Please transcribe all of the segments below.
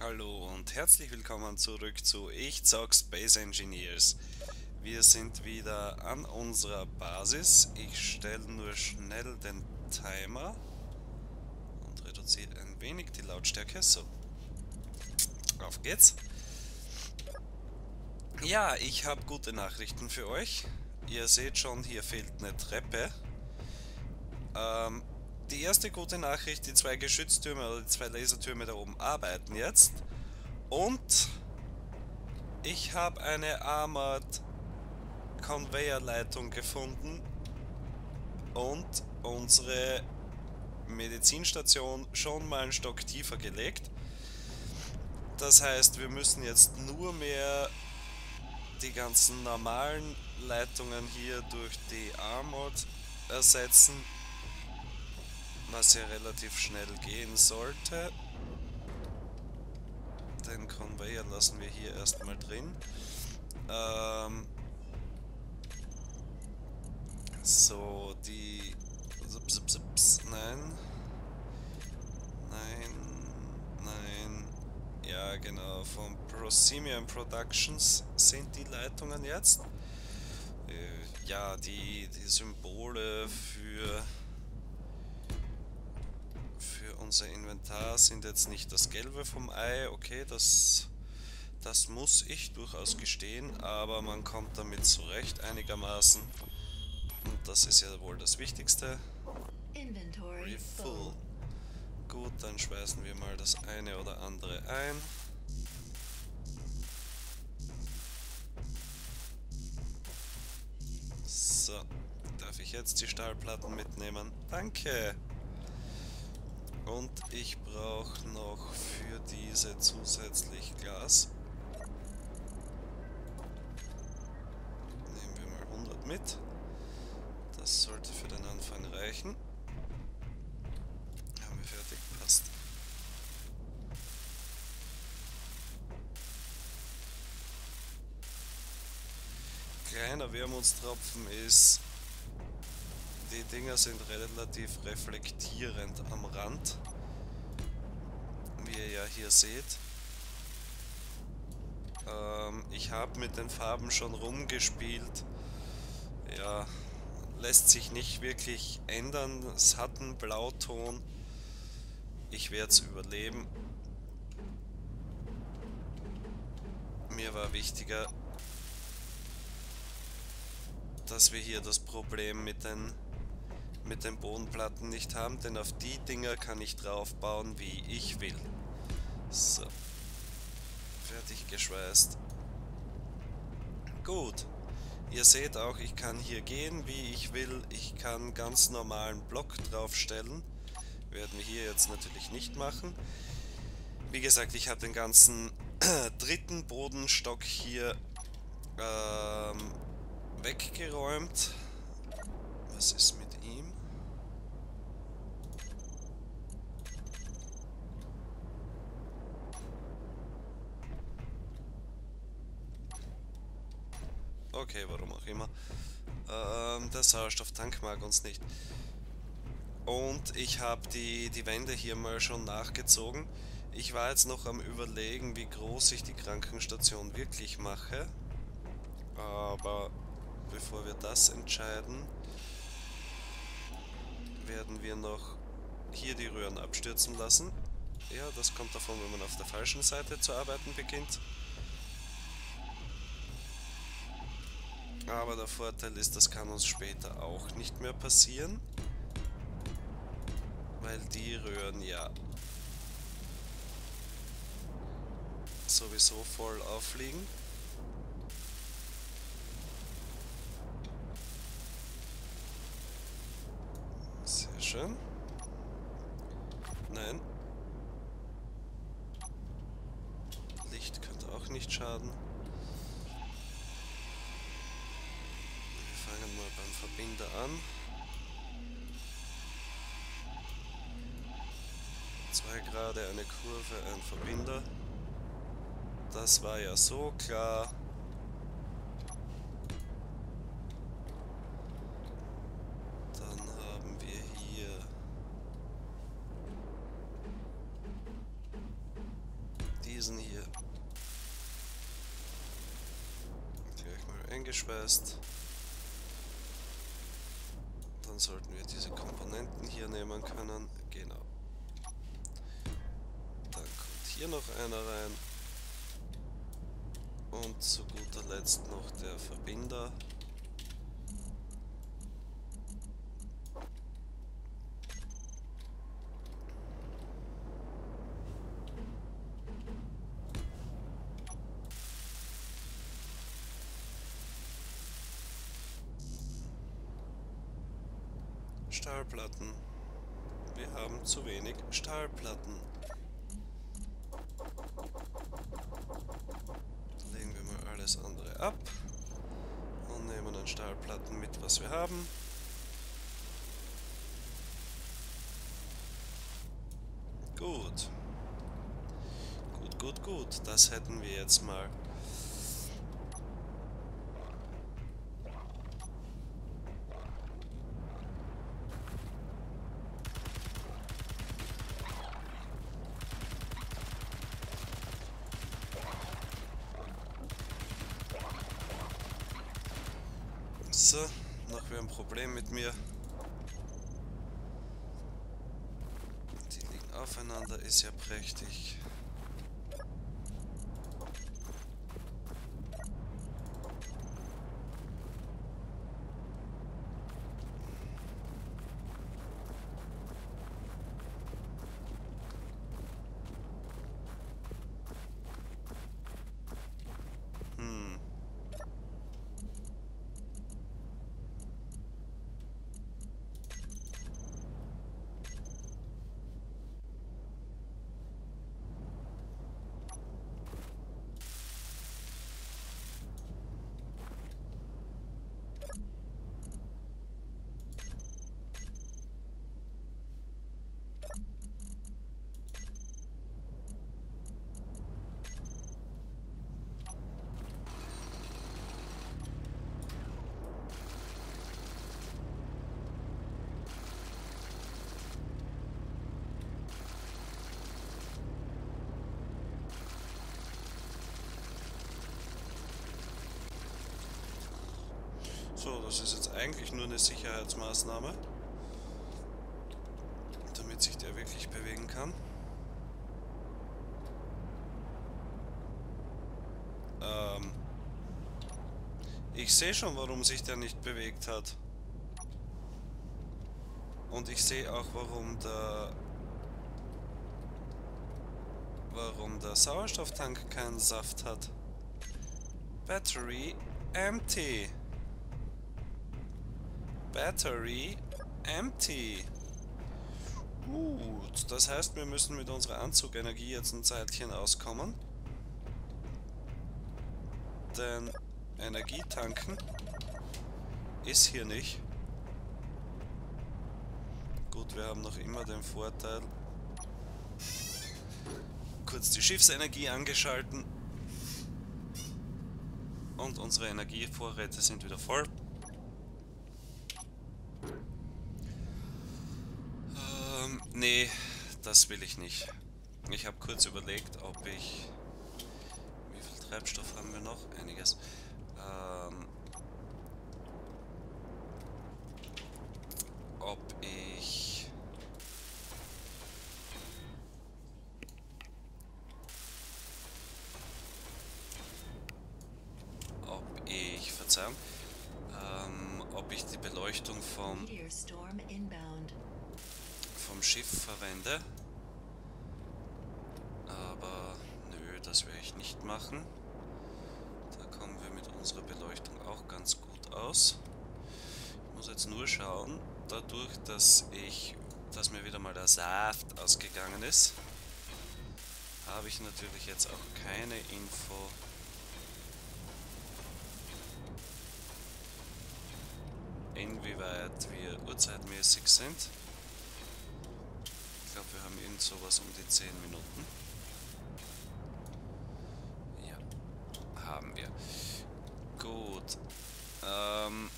Hallo und herzlich willkommen zurück zu Ich Zock Space Engineers. Wir sind wieder an unserer Basis. Ich stelle nur schnell den Timer und reduziere ein wenig die Lautstärke. So, auf geht's. Ja, ich habe gute Nachrichten für euch. Ihr seht schon, hier fehlt eine Treppe. Ähm, die erste gute Nachricht, die zwei Geschütztürme oder die zwei Lasertürme da oben arbeiten jetzt. Und ich habe eine Armored Conveyor Leitung gefunden und unsere Medizinstation schon mal einen Stock tiefer gelegt. Das heißt, wir müssen jetzt nur mehr die ganzen normalen Leitungen hier durch die Armored ersetzen was ja relativ schnell gehen sollte. Den Conveyor lassen wir hier erstmal drin. Ähm so, die... Nein. Nein. Nein. Ja, genau. Von Prosimian Productions sind die Leitungen jetzt. Äh, ja, die, die Symbole für unser Inventar sind jetzt nicht das Gelbe vom Ei, okay, das, das muss ich durchaus gestehen, aber man kommt damit zurecht einigermaßen. Und das ist ja wohl das Wichtigste. Inventory full. Gut, dann schweißen wir mal das eine oder andere ein. So, darf ich jetzt die Stahlplatten mitnehmen? Danke! Und ich brauche noch für diese zusätzlich Glas. Nehmen wir mal 100 mit. Das sollte für den Anfang reichen. Haben wir fertig, passt. Kleiner Wermutstropfen ist, die Dinger sind relativ reflektierend am Rand, wie ihr ja hier seht. Ähm, ich habe mit den Farben schon rumgespielt. Ja, lässt sich nicht wirklich ändern. Es hat einen Blauton. Ich werde es überleben. Mir war wichtiger, dass wir hier das Problem mit den mit den Bodenplatten nicht haben, denn auf die Dinger kann ich drauf bauen, wie ich will. So. Fertig geschweißt. Gut. Ihr seht auch, ich kann hier gehen, wie ich will. Ich kann ganz normalen Block draufstellen. Werden wir hier jetzt natürlich nicht machen. Wie gesagt, ich habe den ganzen dritten Bodenstock hier ähm, weggeräumt. Was ist mit ihm? Okay, warum auch immer. Ähm, der Sauerstofftank mag uns nicht. Und ich habe die, die Wände hier mal schon nachgezogen. Ich war jetzt noch am überlegen, wie groß ich die Krankenstation wirklich mache. Aber bevor wir das entscheiden, werden wir noch hier die Röhren abstürzen lassen. Ja, das kommt davon, wenn man auf der falschen Seite zu arbeiten beginnt. Aber der Vorteil ist, das kann uns später auch nicht mehr passieren. Weil die Röhren ja sowieso voll auffliegen. Sehr schön. Nein. Licht könnte auch nicht schaden. Grad, eine Kurve, ein Verbinder. Das war ja so klar. Dann haben wir hier diesen hier gleich mal eingeschweißt. Dann sollten wir diese Komponenten hier nehmen können. Genau. Hier noch einer rein. Und zu guter Letzt noch der Verbinder. Stahlplatten. Wir haben zu wenig Stahlplatten. Legen wir mal alles andere ab und nehmen dann Stahlplatten mit, was wir haben. Gut. Gut, gut, gut. Das hätten wir jetzt mal. So, noch wieder ein Problem mit mir. Die liegen aufeinander, ist ja prächtig. Hm. So, das ist jetzt eigentlich nur eine Sicherheitsmaßnahme, damit sich der wirklich bewegen kann. Ähm, ich sehe schon, warum sich der nicht bewegt hat. Und ich sehe auch, warum der warum der Sauerstofftank keinen Saft hat. Battery empty. Battery empty. Gut, das heißt, wir müssen mit unserer Anzugenergie jetzt ein Zeitchen auskommen. Denn Energietanken ist hier nicht. Gut, wir haben noch immer den Vorteil. Kurz die Schiffsenergie angeschalten. Und unsere Energievorräte sind wieder voll. Ähm, nee, das will ich nicht. Ich habe kurz überlegt, ob ich... Wie viel Treibstoff haben wir noch? Einiges. Ähm, ob ich... Ob ich... Verzeihung. Ähm, ob ich die Beleuchtung vom Meteor storm inbound. Vom Schiff verwende. Aber nö, das werde ich nicht machen. Da kommen wir mit unserer Beleuchtung auch ganz gut aus. Ich muss jetzt nur schauen, dadurch, dass ich, dass mir wieder mal der Saft ausgegangen ist, habe ich natürlich jetzt auch keine Info. Inwieweit wir uhrzeitmäßig sind. Irgend sowas um die 10 Minuten. Ja, haben wir. Gut. Ähm,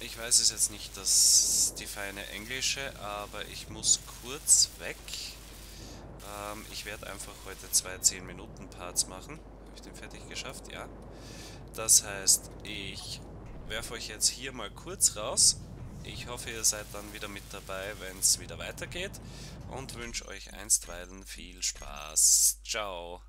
ich weiß es jetzt nicht, das die feine Englische, aber ich muss kurz weg. Ähm, ich werde einfach heute zwei 10 Minuten Parts machen. Habe ich den fertig geschafft? Ja. Das heißt, ich werfe euch jetzt hier mal kurz raus. Ich hoffe, ihr seid dann wieder mit dabei, wenn es wieder weitergeht und wünsche euch einstweilen viel Spaß. Ciao.